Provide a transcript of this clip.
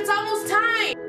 It's almost time.